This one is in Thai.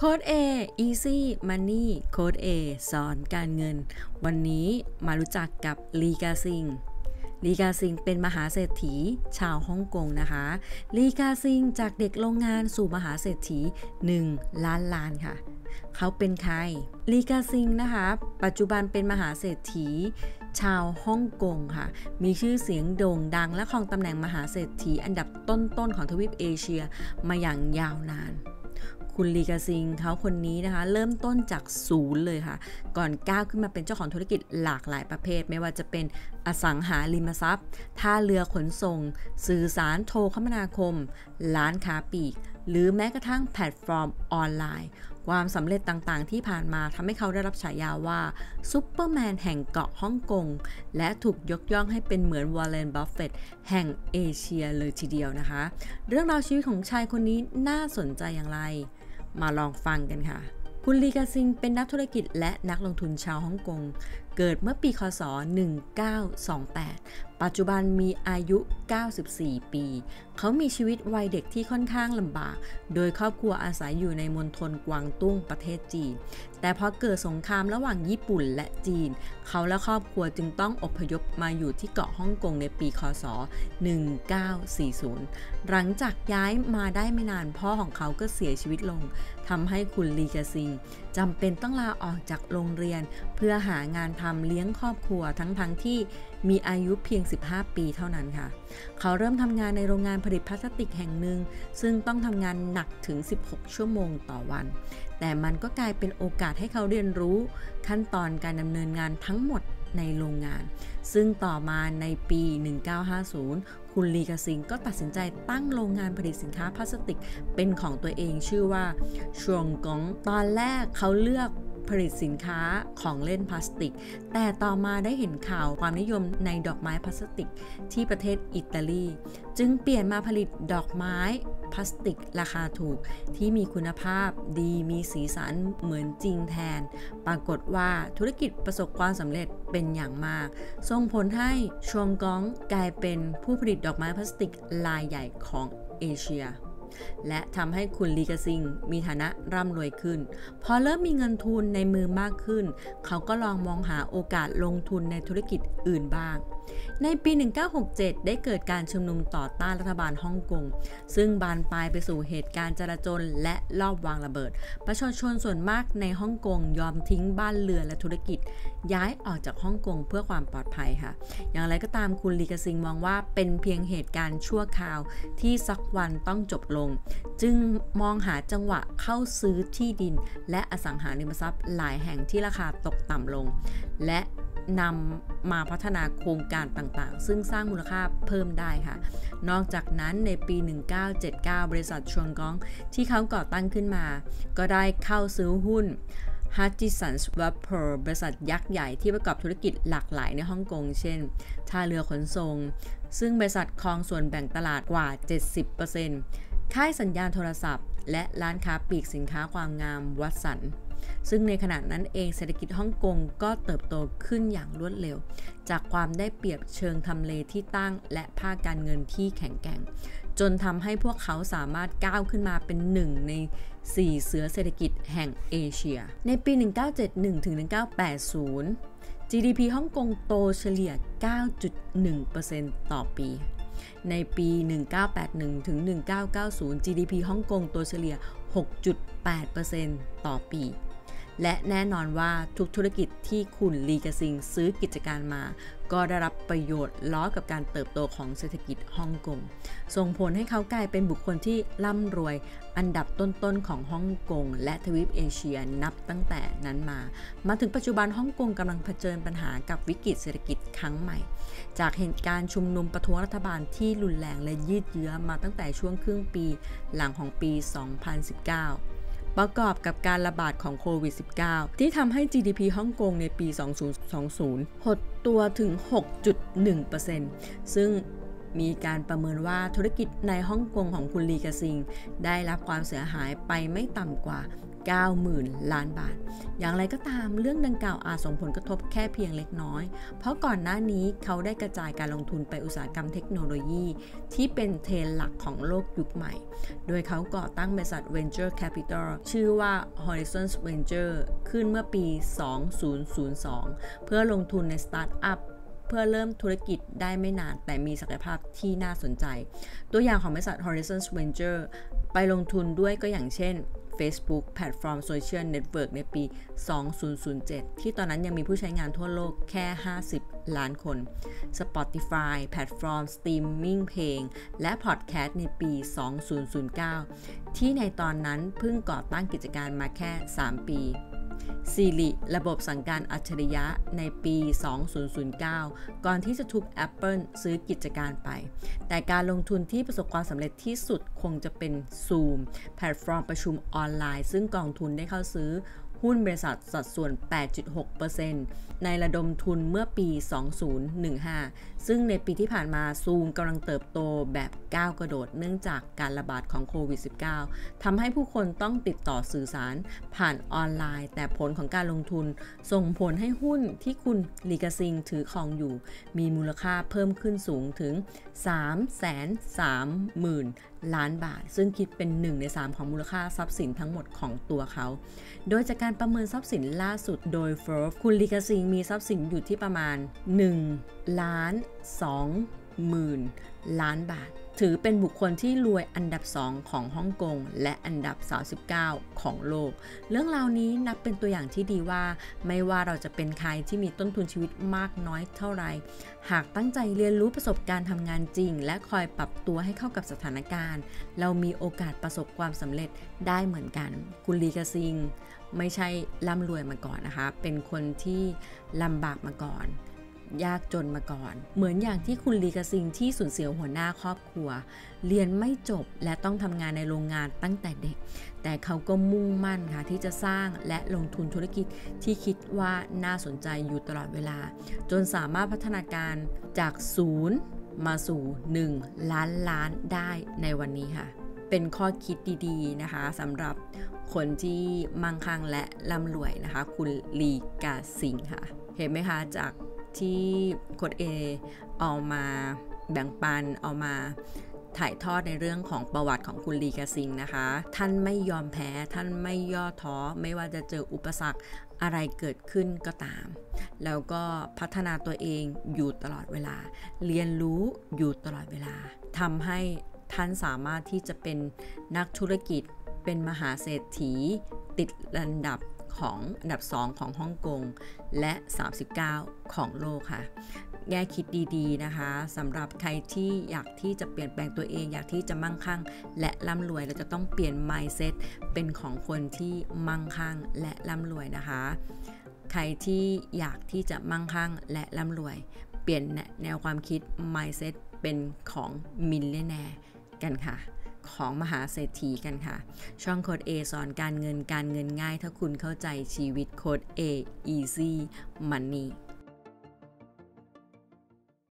โค้ด A Easy Money โค้ด A สอนการเงิน วันนี้มารู้จักกับลีกาซิงลีกาซิงเป็นมหาเศรษฐีชาวฮ่องกงนะคะ ลีกาซิงจากเด็กโรงงานสู่มหาเศรษฐี 1 ล้านล้านค่ะ เขาเป็นใคร ลีกาซิงนะคะ ปัจจุบันเป็นมหาเศรษฐี ชาวฮ่องกงค่ะ มีชื่อเสียงโด่งดังและครองตำแหน่งมหาเศรษฐีอันดับต้นๆของทวีปเอเชียมาอย่างยาวนาน คุณลีกาซิงเขาคนนี้นะคะ เริ่มต้นจากศูนย์เลยค่ะ ก่อนก้าวขึ้นมาเป็นเจ้าของธุรกิจหลากหลายประเภท ไม่ว่าจะเป็นอสังหาริมทรัพย์ ท่าเรือขนส่ง สื่อสารโทรคมนาคม ร้านค้าปลีก หรือแม้กระทั่งแพลตฟอร์มออนไลน์ ความสำเร็จต่างๆ ที่ผ่านมาทำให้เขาได้รับฉายาว่าซูเปอร์แมนแห่งเกาะฮ่องกง และถูกยกย่องให้เป็นเหมือน Warren Buffett แห่งเอเชียเลยทีเดียวนะคะ เรื่องราวชีวิตของชายคนนี้น่าสนใจอย่างไร มาลองฟังกันค่ะ คุณลีกาซิงเป็นนักธุรกิจและนักลงทุนชาวฮ่องกง เกิดเมื่อปีคศ 1928 ปัจจุบันมีอายุ 94 ปี เขามีชีวิตวัยเด็กที่ค่อนข้างลำบาก โดยครอบครัวอาศัยอยู่ในมณฑลกวางตุ้งประเทศจีน แต่พอเกิดสงครามระหว่างญี่ปุ่นและจีน เขาและครอบครัวจึงต้องอพยพมาอยู่ที่เกาะฮ่องกงในปี คศ 1940 หลังจากย้ายมาได้ไม่นานพ่อของเขาก็เสียชีวิตลงทำให้คุณลีกาซิงจำเป็นต้องลาออกจากโรงเรียน เพื่อหางานทำเลี้ยงครอบครัวทั้งๆทที่มีอายุเพียง15 ปีเท่านั้นค่ะ เขาเริ่มทำงานในโรงงานผลิตพลาสติกแห่งหนึ่ง ซึ่งต้องทำงานหนักถึง 16 ชั่วโมงต่อวัน แต่มันก็กลายเป็นโอกาสให้เขาเรียนรู้ขั้นตอนการดำเนินงานทั้งหมดในโรงงาน ซึ่งต่อมาในปี 1950 คุณลีกาซิงก็ตัดสินใจตั้งโรงงานผลิตสินค้าพลาสติกเป็นของตัวเองชื่อว่าชวงกงตอนแรกเขาเลือก ผลิตสินค้าของเล่นพลาสติก แต่ต่อมาได้เห็นข่าวความนิยมในดอกไม้พลาสติก ที่ประเทศอิตาลี จึงเปลี่ยนมาผลิตดอกไม้พลาสติกราคาถูกที่มีคุณภาพดีมีสีสันเหมือนจริงแทน ปรากฏว่าธุรกิจประสบความสำเร็จเป็นอย่างมาก ส่งผลให้ชวงก้องกลายเป็นผู้ผลิตดอกไม้พลาสติกรายใหญ่ของเอเชีย และทำให้คุณลีกซิงมีฐานะร่ำรวยขึ้น พอเริ่มมีเงินทุนในมือมากขึ้น เขาก็ลองมองหาโอกาสลงทุนในธุรกิจอื่นบ้าง ในปี 1967 ได้เกิดการชุมนุมต่อต้านรัฐบาลฮ่องกง ซึ่งบานปลายไปสู่เหตุการณ์จราจนและลอบวางระเบิด ประชาชนส่วนมากในฮ่องกงยอมทิ้งบ้านเรือนและธุรกิจ ย้ายออกจากฮ่องกงเพื่อความปลอดภัยค่ะ อย่างไรก็ตามคุณลีกซิงมองว่าเป็นเพียงเหตุการณ์ชั่วคราวที่สักวันต้องจบลงจึงมองหาจังหวะเข้าซื้อที่ดิน และอสังหาริมทรัพย์หลายแห่งที่ราคาตกต่ำลง และนำมาพัฒนาโครงการต่างๆ ซึ่งสร้างมูลค่าเพิ่มได้ค่ะ นอกจากนั้นในปี 1979 บริษัทชวงกองที่เขาก่อตั้งขึ้นมา ก็ได้เข้าซื้อหุ้น h u t c h i s o n s w a p e r บริษัทยักษ์ใหญ่ที่ประกอบธุรกิจหลากหลายในฮ่องกง เช่น ท่าเรือขนส่ง ซึ่งบริษัทครองส่วนแบ่งตลาดกว่า 70% ค่ายสัญญาณโทรศัพท์ และร้านค้าปลีกสินค้าความงามวัตสัน ซึ่งในขณะนั้นเองเศรษฐกิจฮ่องกงก็เติบโตขึ้นอย่างรวดเร็ว จากความได้เปรียบเชิงทำเลที่ตั้ง และภาคการเงินที่แข็งแกร่ง จนทำให้พวกเขาสามารถก้าวขึ้นมาเป็นหนึ่งใน 4 เสือเศรษฐกิจแห่งเอเชีย ในปี 1971-1980 GDP ฮ่องกงโตเฉลี่ย 9.1%ต่อปี ในปี 1981 ถึง 1990 GDP ฮ่องกงตัวเฉลี่ย 6.8%ต่อปี และแน่นอนว่าทุกธุรกิจที่คุณลีกซิงซื้อกิจการมา ก็ได้รับประโยชน์ล้อกับการเติบโตของเศรษฐกิจฮ่องกง ส่งผลให้เขากลายเป็นบุคคลที่ร่ำรวยอันดับต้นๆของฮ่องกงและทวีปเอเชียนับตั้งแต่นั้นมา มาถึงปัจจุบันฮ่องกงกำลังเผชิญปัญหากับวิกฤตเศรษฐกิจครั้งใหม่ จากเหตุการณ์ชุมนุมประท้วงรัฐบาลที่รุนแรงและยืดเยื้อมาตั้งแต่ช่วงครึ่งปีหลังของปี 2019 ประกอบกับการระบาดของโควิด -19 ที่ทำให้ GDP ฮ่องกงในปี 2020 หดตัวถึง 6.1%ซึ่งมีการประเมินว่าธุรกิจในฮ่องกงของคุณลีกาซิง ได้รับความเสียหายไปไม่ต่ำกว่า 90,000 ล้านบาท อย่างไรก็ตามเรื่องดังกล่าวอาจส่งผลกระทบแค่เพียงเล็กน้อย เพราะก่อนหน้านี้เขาได้กระจายการลงทุนไปอุตสาหกรรมเทคโนโลยี ที่เป็นเทรนด์หลักของโลกยุคใหม่ โดยเขาก่อตั้งบริษัท Venture Capital ชื่อว่า Horizon Venture ขึ้นเมื่อปี 2002 เพื่อลงทุนในสตาร์ทอัพเพิ่งเริ่มธุรกิจได้ไม่นาน แต่มีศักยภาพที่น่าสนใจ ตัวอย่างของบริษัท Horizon Venture ไปลงทุนด้วยก็อย่างเช่น Facebook แพลตฟอร์มโซเชียลเน็ตเวิร์กในปี 2007 ที่ตอนนั้นยังมีผู้ใช้งานทั่วโลกแค่ 50 ล้านคน Spotify แพลตฟอร์มสตรีมมิ่งเพลง และพอดแคสต์ในปี 2009 ที่ในตอนนั้นเพิ่งก่อตั้งกิจการมาแค่ 3 ปี Siri ระบบสั่งการอัจฉริยะในปี 2009 ก่อนที่จะถูก Apple ซื้อกิจการไป แต่การลงทุนที่ประสบความสำเร็จที่สุดคงจะเป็น Zoom แพลตฟอร์มประชุมออนไลน์ ซึ่งกองทุนได้เข้าซื้อ หุ้นบริษัทสัดส่วน 8.6%ในระดมทุนเมื่อปี 2015 ซึ่งในปีที่ผ่านมาซูมกำลังเติบโตแบบก้าวกระโดดเนื่องจากการระบาดของโควิด -19 ทำให้ผู้คนต้องติดต่อสื่อสารผ่านออนไลน์ แต่ผลของการลงทุนส่งผลให้หุ้นที่คุณลีกาซิงถือครองอยู่ มีมูลค่าเพิ่มขึ้นสูงถึง 3 3 0 0 0 0ล้านบาท ซึ่งคิดเป็น 1 ใน 3 ของมูลค่าทรัพย์สินทั้งหมดของตัวเขา โดยจากการประเมินทรัพย์สินล่าสุดโดย Forbes คุณลีกาซิงมีทรัพย์สินอยู่ที่ประมาณ1ล้าน2หมื่นล้านบาท ถือเป็นบุคคลที่รวยอันดับ 2 ของฮ่องกงและอันดับ 39 ของโลก เรื่องราวนี้นับเป็นตัวอย่างที่ดีว่า ไม่ว่าเราจะเป็นใครที่มีต้นทุนชีวิตมากน้อยเท่าไร หากตั้งใจเรียนรู้ประสบการณ์ทำงานจริง และคอยปรับตัวให้เข้ากับสถานการณ์ เรามีโอกาสประสบความสำเร็จได้เหมือนกัน คุณลีกาซิง ไม่ใช่ร่ำรวยมาก่อนนะคะ เป็นคนที่ลำบากมาก่อน ยากจนมาก่อน เหมือนอย่างที่คุณลีกาซิงที่สูญเสียหัวหน้าครอบครัว เรียนไม่จบและต้องทำงานในโรงงานตั้งแต่เด็ก แต่เขาก็มุ่งมั่นค่ะที่จะสร้างและลงทุนธุรกิจที่คิดว่าน่าสนใจอยู่ตลอดเวลา จนสามารถพัฒนาการจากศูนย์มาสู่ 1 ล้านล้านได้ในวันนี้ค่ะ เป็นข้อคิดดีๆนะคะสำหรับคนที่มั่งคั่งและร่ำรวยนะคะ คุณลีกาซิงค่ะ เห็นไหมคะจาก ที่โค้ดเอเอามาแบ่งปันเอามาถ่ายทอดในเรื่องของประวัติของคุณลีกาซิงนะคะ ท่านไม่ยอมแพ้ ท่านไม่ย่อท้อ ไม่ว่าจะเจออุปสรรคอะไรเกิดขึ้นก็ตาม แล้วก็พัฒนาตัวเองอยู่ตลอดเวลา เรียนรู้อยู่ตลอดเวลา ทำให้ท่านสามารถที่จะเป็นนักธุรกิจ เป็นมหาเศรษฐี ติดอันดับ ของอันดับ 2 ของฮ่องกง และ 39 ของโลกค่ะ แง่คิดดีๆนะคะสำหรับใครที่อยากที่จะเปลี่ยนแปลงตัวเอง อยากที่จะมั่งคั่ง และร่ำรวยเราจะต้องเปลี่ยน mindset เป็นของคนที่มั่งคั่งและร่ำรวยนะคะ ใครที่อยากที่จะมั่งคั่งและร่ำรวย เปลี่ยนแนวความคิด mindset เป็นของมิลเลนแนร์กันค่ะ ของมหาเศรษฐีกันค่ะ ช่องโค้ด A สอนการเงินการเงินง่าย ถ้าคุณเข้าใจชีวิตโค้ด A easy money